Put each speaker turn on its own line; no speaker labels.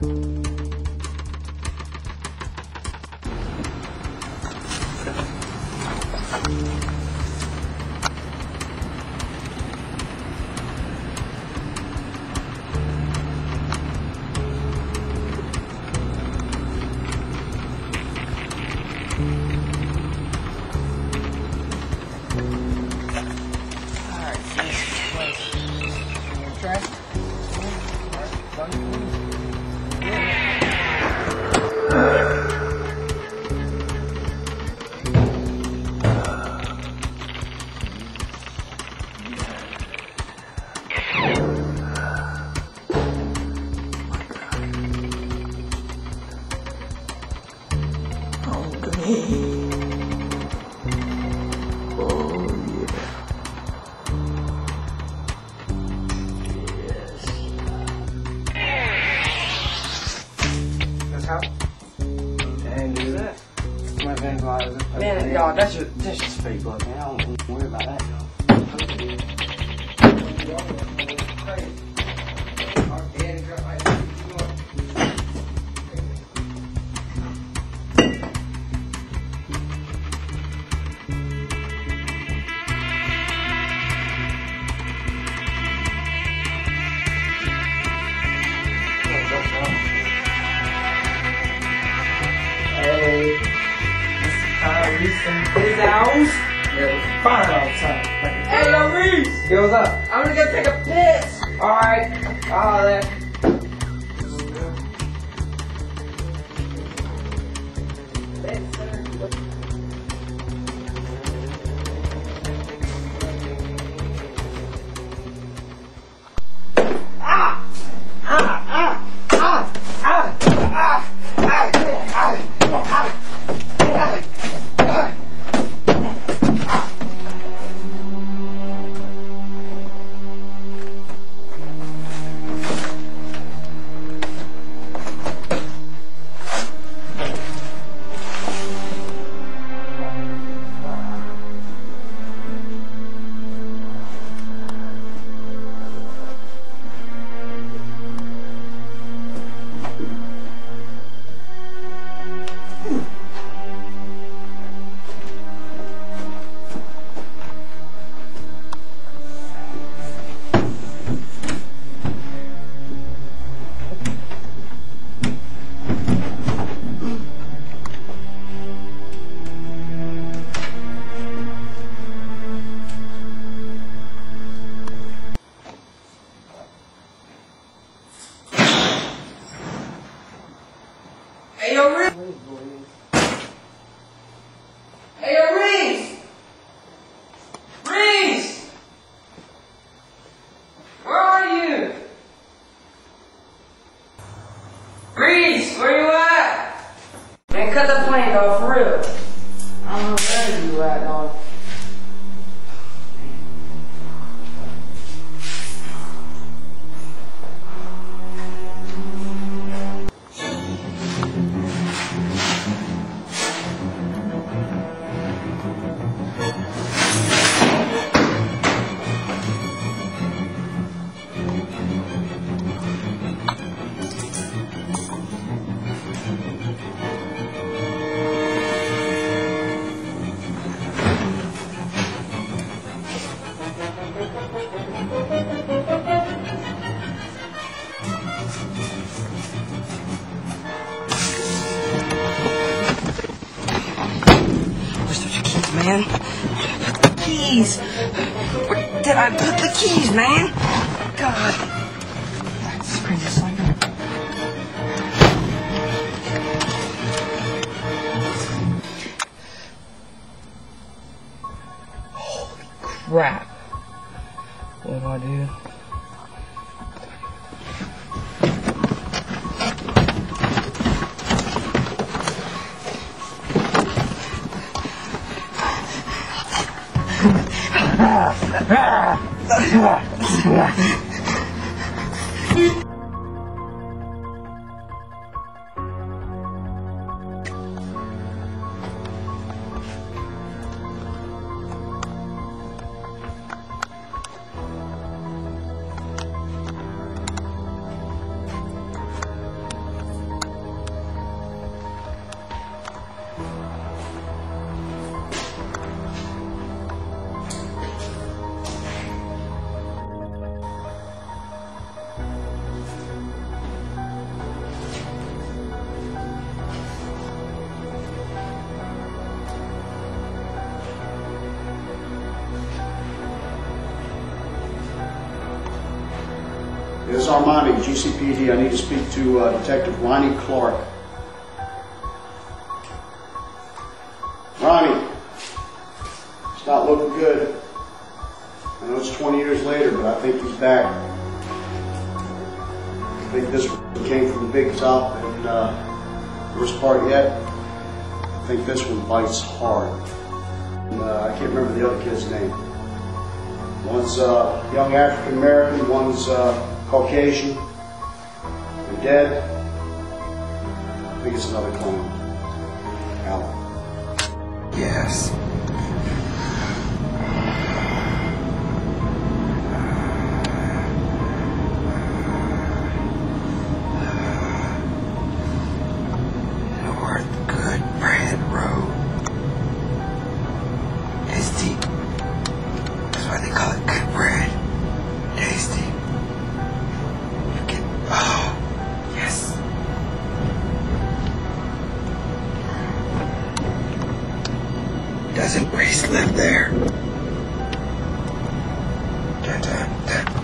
Hold
Man, y'all, that's just, that's just fake man. I don't worry about that, y'all.
Yeah, it's fine outside. Hey, yo, Reese! Yo, what's up? I'm gonna go take a piss. Alright, I'll holler. Man? The
keys! Where did I put the keys, man? God. Holy crap. What do I do?
@웃음 This is Armani, GCPD. I need to speak to uh, Detective Ronnie Clark. Ronnie, it's not looking good. I know it's 20 years later, but I think he's back. I think this one came from the big top, and uh, worst part yet, I think this one bites hard. And, uh, I can't remember the other kid's name. One's uh, young African American, one's uh, Caucasian. They're dead. I think it's another clone. Alan.
Yes. That's why they call it good bread. Live there? Dun, dun, dun.